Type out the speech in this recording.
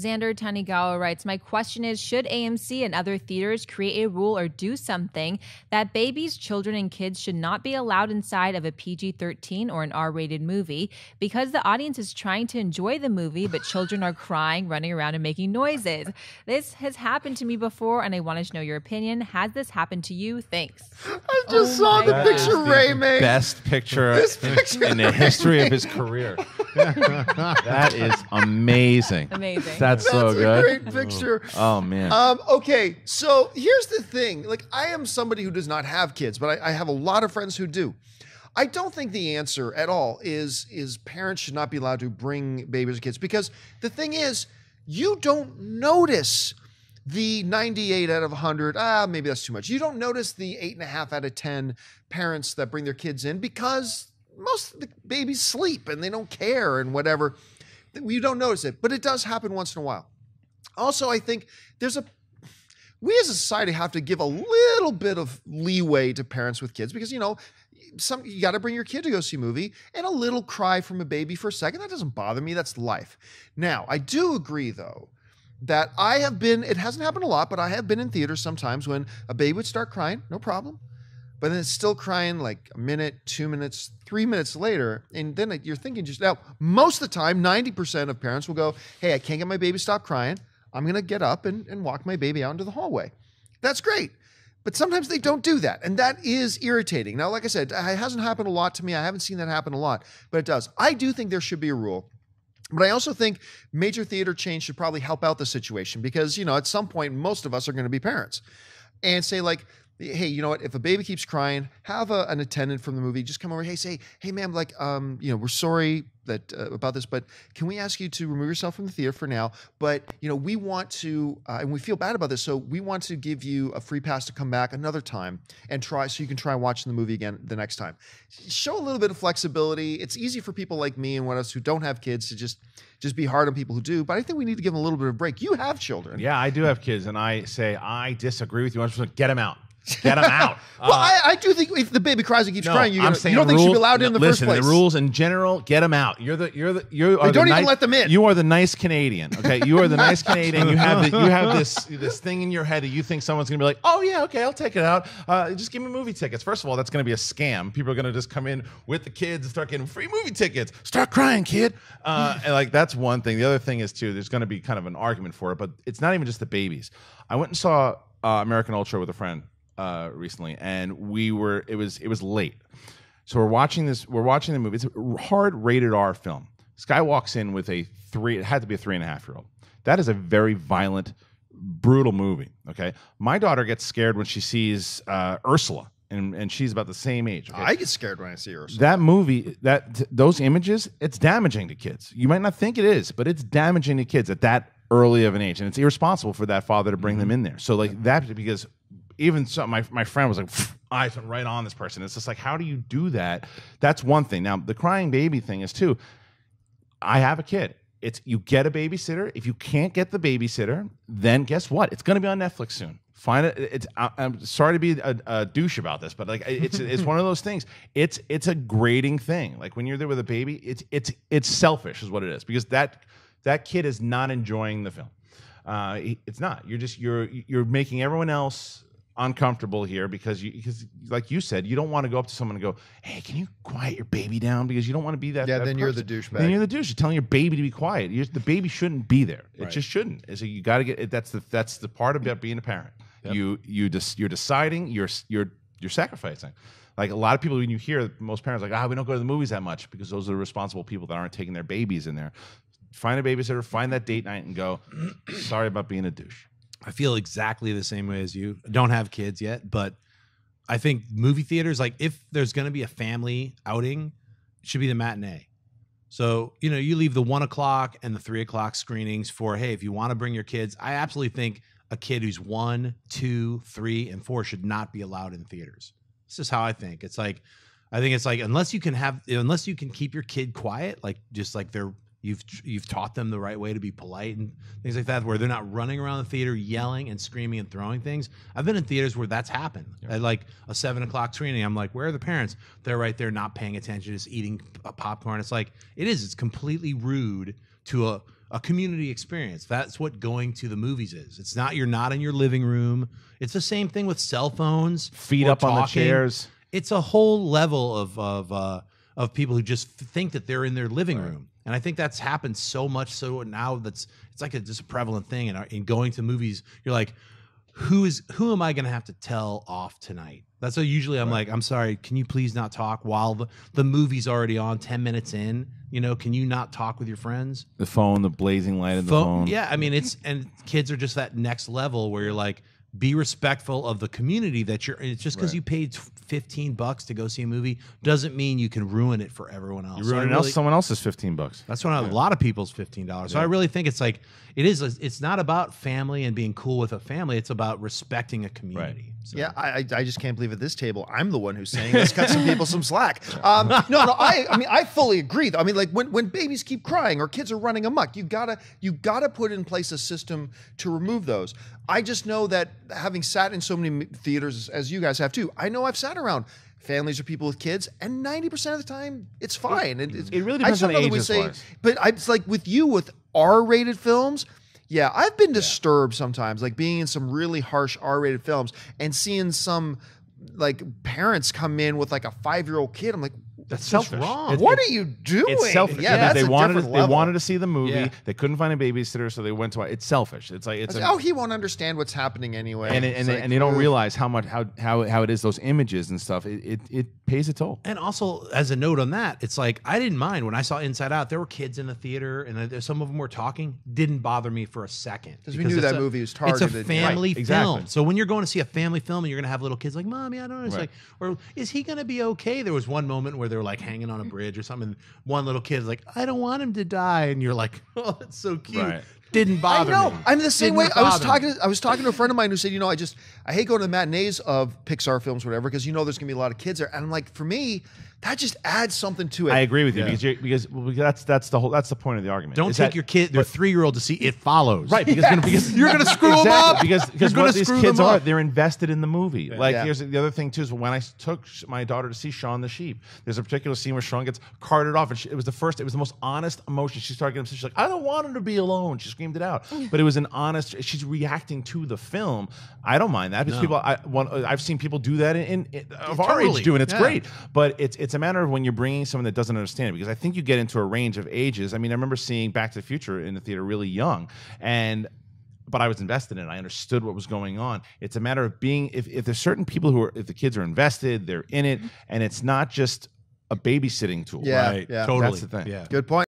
Zander Tanigawa writes, My question is Should AMC and other theaters create a rule or do something that babies, children, and kids should not be allowed inside of a PG 13 or an R rated movie because the audience is trying to enjoy the movie, but children are crying, running around, and making noises? This has happened to me before, and I wanted to know your opinion. Has this happened to you? Thanks. I just oh saw the my picture God. Ray made. Best picture, This picture- in the history of his career. that is amazing. Amazing. That's, so good. That's a good. great picture. Oh man. Um, okay, so here's the thing. Like, I am somebody who does not have kids, but I, I have a lot of friends who do. I don't think the answer at all is is parents should not be allowed to bring babies or kids because the thing is, you don't notice the 98 out of 100. Ah, maybe that's too much. You don't notice the eight and a half out of 10 parents that bring their kids in because most of the babies sleep and they don't care and whatever. You don't notice it, but it does happen once in a while. Also, I think there's a we as a society have to give a little bit of leeway to parents with kids because you know some you got to bring your kid to go see a movie and a little cry from a baby for a second that doesn't bother me that's life now i do agree though that i have been it hasn't happened a lot but i have been in theaters sometimes when a baby would start crying no problem but then it's still crying like a minute, two minutes, three minutes later. And then you're thinking just now, most of the time, 90% of parents will go, Hey, I can't get my baby to stop crying. I'm going to get up and, and walk my baby out into the hallway. That's great. But sometimes they don't do that. And that is irritating. Now, like I said, it hasn't happened a lot to me. I haven't seen that happen a lot, but it does. I do think there should be a rule. But I also think major theater change should probably help out the situation because, you know, at some point, most of us are going to be parents and say, like, hey, you know what? If a baby keeps crying, have a, an attendant from the movie just come over. Hey, say, hey, ma'am, like, um, you know, we're sorry that uh, about this, but can we ask you to remove yourself from the theater for now? But you know, we want to, uh, and we feel bad about this, so we want to give you a free pass to come back another time and try, so you can try watching the movie again the next time. Show a little bit of flexibility. It's easy for people like me and of us who don't have kids to just just be hard on people who do, but I think we need to give them a little bit of a break. You have children. yeah, I do have kids, and I say I disagree with you. I'm just gonna get them out. Get them out. Well, Uh, I, I do think if the baby cries and keeps no, crying, you, I'm gotta- saying you don't think she should be allowed in the no, first listen, place. the rules in general, get them out. You're the you're the you are don't even nice- let them in. You are the nice Canadian. Okay, you are the nice Canadian. You have the, you have this this thing in your head that you think someone's gonna be like, oh yeah, okay, I'll take it out. Uh, just give me movie tickets. First of all, that's gonna be a scam. People are gonna just come in with the kids and start getting free movie tickets. Start crying, kid. Uh, and like that's one thing. The other thing is too. There's gonna be kind of an argument for it, but it's not even just the babies. I went and saw uh, American Ultra with a friend uh, recently, and we were it was it was late. So we're watching this. We're watching the movie. It's a hard rated R film. This guy walks in with a three. It had to be a three and a half year old. That is a very violent, brutal movie. Okay, my daughter gets scared when she sees uh, Ursula, and and she's about the same age. Okay? I get scared when I see her. that movie that th- those images it's damaging to kids you might not think it is but it's damaging to kids at that early of an age and it's irresponsible for that father to bring them in there so like that because even so my, my friend was like eyes went right on this person. It's just like how do you do that? That's one thing. Now the crying baby thing is too i have a kid. It's you get a babysitter. If you can't get the babysitter then guess what? It's going to be on netflix soon. Find it it's I- i'm sorry to be a, a douche about this but like it's it's one of those things. It's it's a grading thing. Like when you're there with a baby it's it's it's selfish is what it is because that that kid is not enjoying the film. Uh, it's not. You're just you're you're making everyone else uncomfortable here because you because like you said you don't want to go up to someone and go hey can you quiet your baby down? because you don't want to be that Yeah, that then you're the person. douchebag. then you're the douche. You're telling your baby to be quiet. You're- the baby shouldn't be there. It Right. just shouldn't. So you got to get it that's the that's the part about being a parent. You you just you're deciding you're you're you're sacrificing. Like a lot of people when you hear most parents like ah we don't go to the movies that much because those are the responsible people that aren't taking their babies in there. Find a babysitter find that date night and go sorry about being a douche I feel exactly the same way as you. I don't have kids yet, but I think movie theaters, like if there's going to be a family outing, it should be the matinee. So, you know, you leave the one o'clock and the three o'clock screenings for, hey, if you want to bring your kids, I absolutely think a kid who's one, two, three, and four should not be allowed in theaters. This is how I think. It's like, I think it's like, unless you can have, unless you can keep your kid quiet, like just like they're You've you've taught them the right way to be polite and things like that, where they're not running around the theater yelling and screaming and throwing things. I've been in theaters where that's happened. At like a seven o'clock screening, I'm like, "Where are the parents?" They're right there, not paying attention, just eating a popcorn. It's like it is. It's completely rude to a a community experience. That's what going to the movies is. It's not you're not in your living room. It's the same thing with cell phones, Feet up on the chairs. It's a whole level of of uh, of people who just think that they're in their living room, and I think that's happened so much so now that's it's like a just a prevalent thing. And in going to movies, you're like, who is who am I going to have to tell off tonight? That's what usually I'm like. I'm sorry. Can you please not talk while the the movie's already on? Ten minutes in, you know, can you not talk with your friends? The phone, the blazing light of the phone. Yeah, I mean it's and kids are just that next level where you're like, be respectful of the community that you're. It's just because Right. you paid fifteen bucks to go see a movie doesn't mean you can ruin it for everyone else. You So ruin really- else, someone else's fifteen bucks. that's what a lot of people's fifteen dollars. So I really think it's like it is. It's not about family and being cool with a family. It's about respecting a community. So- Yeah, I, I I just can't believe at this table I'm the one who's saying let's cut some people some slack. Um, no, no, I I mean I fully agree. Though. I mean, like when, when babies keep crying or kids are running amok, you gotta you gotta put in place a system to remove those. I just know that having sat in so many theaters as you guys have too, I know I've sat around families or people with kids, and ninety percent of the time it's fine. It, it's- it really I depends just on know that say, but I, it's like with you with R-rated films. Yeah, I've been disturbed sometimes, like being in some really harsh R-rated films and seeing some like parents come in with like a five-year-old kid. I'm like, That's selfish. wrong. It's- what are you doing? It's selfish. Yeah, because that's they a wanted different they wanted to see the movie. Yeah. They couldn't find a babysitter, so they went to. It's selfish. It's like I it's a, like, oh, he won't understand what's happening anyway. and it, and, like, they, and they don't realize how much how how how it is those images and stuff. It it, it pays a toll. And also, as a note on that, it's like I didn't mind when I saw Inside Out. There were kids in the theater, and there- some of them were talking. Didn't bother me for a second because we knew that a- movie was targeted. It's targeted, a yeah. family Right, exactly. film. So when you're going to see a family film, and you're going to have little kids like, "Mommy, I don't know," it's Right. like, or is he going to be okay? There was one moment where they were like hanging on a mm-hmm. bridge or something. And one little kid's like, "I don't want him to die," and you're like, "Oh, that's so cute." Right. Didn't bother. I know. me. I'm the same Didn't way. I was talking. To, I was talking to a friend of mine who said, you know, I just I hate going to the matinees of Pixar films, whatever, because you know there's gonna be a lot of kids there. And I'm like, for me, that just adds something to it. I agree with you Yeah. because you because, well, because that's that's the whole that's the point of the argument. Don't is take that- your kid, their three year old, to see It Follows. Right, because, because You're gonna screw Exactly, up. because You're because what these kids are, they're invested in the movie. Like Yeah. here's the other thing too is when I took my daughter to see Shaun the Sheep, there's a particular scene where Shaun gets carted off, and she, it was the first, it was the most honest emotion. She started getting upset. She's like, I don't want him to be alone. She screamed it out, but it was an honest. She's reacting to the film. I don't mind that because No. people, I one, I've seen people do that in, in, in of our age doing it's Yeah. great. But it's it's it's a matter of when you're bringing someone that doesn't understand it because I think you get into a range of ages. I mean, I remember seeing Back to the Future in the theater really young, and but I was invested in it. I understood what was going on. It's a matter of being if, if there's certain people who are if the kids are invested, they're in it, and it's not just a babysitting tool. Yeah, Right. yeah. Totally. That's the thing. Yeah. Good point.